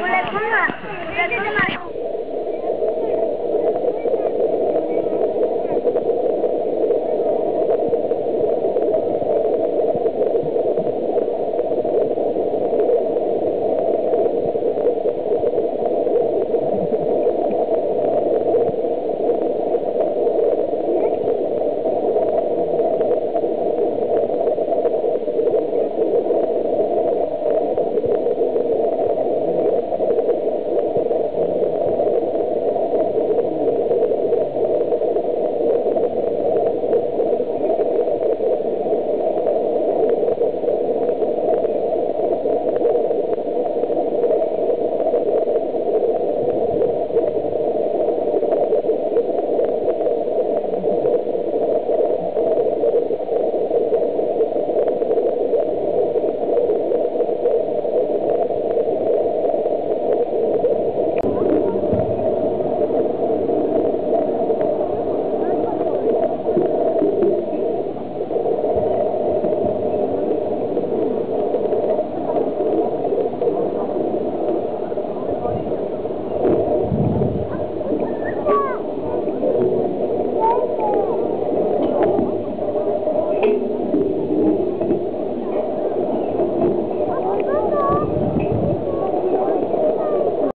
我来看看